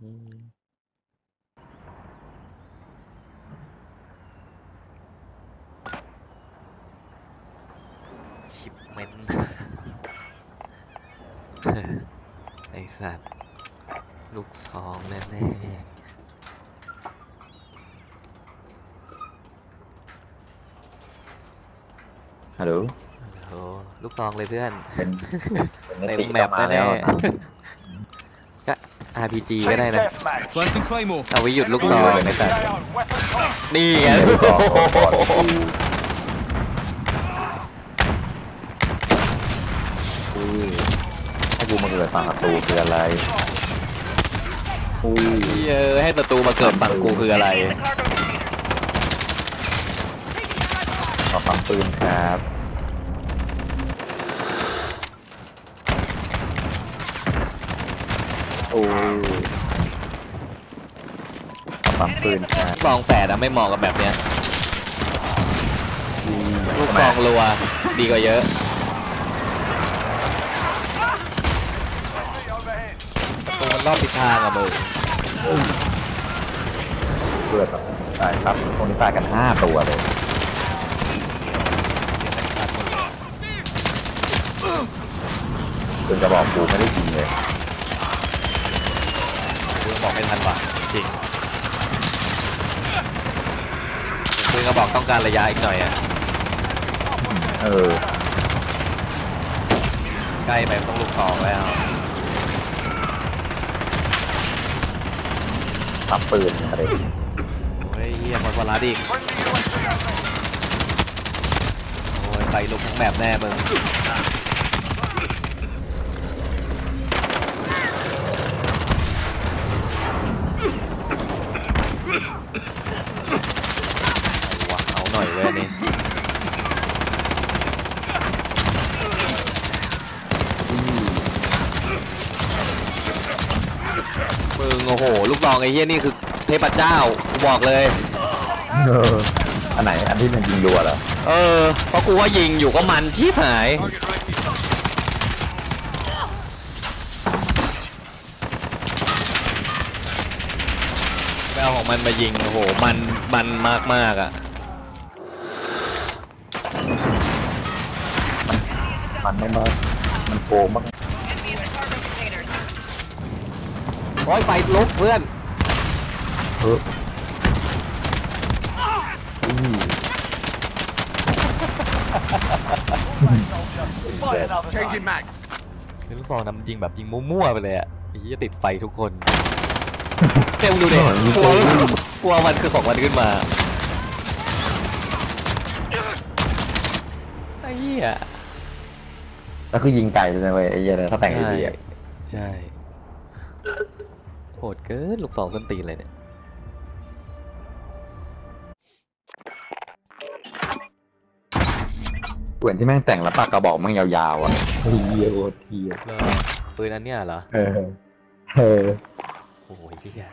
Mm-hmm. มโอ้ยอืมชิปเมนไอสัตว์ ลูกซองแน่ฮัลโหลๆโอ้โหลูกซองเลยเพื่อนเป็นเต็มติแมปมาแน่แล้วๆก็ RPG ก็ได้นะ Planting Claymore. เอาไว้หยุดลูกซองไอ้สัตว์นี่ไง เดี๋ยวลูกซองก่อนก่อนอุ้ยให้ กูมาเกิดฝั่งประตูคืออะไรอุ้ยเออให้ศัตรูมาเกิดฝั่งกูคืออะไรมาฟังปืนครับโอ้ยมาฟังปืนครับซองแฝดอะไม่เหมาะกับแบบเนี้ยลูกซองรัวดีกว่าเยอะ ตรงมันรอบทิศทางอะมึงเพื่อนตายครับตรงนี้ตายกันห้าตัวเลยปืนกระบอกกูไม่ได้ยิงเลยกูบอกไม่ทันว่ะจริงปืนกระบอกต้องการระยะอีกหน่อยอะเออ ใกล้ไปต้องลูกซองแล้ว ทับปืนอะไรโอ้ยเฮียหมดเวลาดิโอ้ยไปลุกทั้งแบบแน่มึง โอ้โห ลูกน้องไอ้เหี้ยนี่คือเทพเจ้ากูบอกเลย เอออันไหนอันที่มันยิงรัวเหรอเออ เพราะกูว่ายิงอยู่ก็มันชิบหาย Target ready. แปลของมันมายิง โอ้โห มัน มันมากมากๆอะ มันไม่มามันโกงมาก โอ้ยไฟลุกเพื่อนเอออุ้ย Changing mags. คือลูกซองนำยิงแบบยิงมั่วๆไปเลยอะไอ้เหี้ยติดไฟทุกคนเต็มดูเด็กกลัวกลัวมันคือของมันขึ้นมาไอ้เหี้ยแล้วคือยิงไก่เลยนะเว้ยไอ้เหี้ยนะถ้าแต่งดีๆอะใช่ โหดเกินลูกซองส้นตีนเลยเนี่ยเหมือนที่แม่งแต่งแล้วปากกระบอกแม่งยาวๆอะเฮียโคตรเฮียเหรอปืนอันเนี้ยเหรอ เออ เออ โอ้ยเหี้ย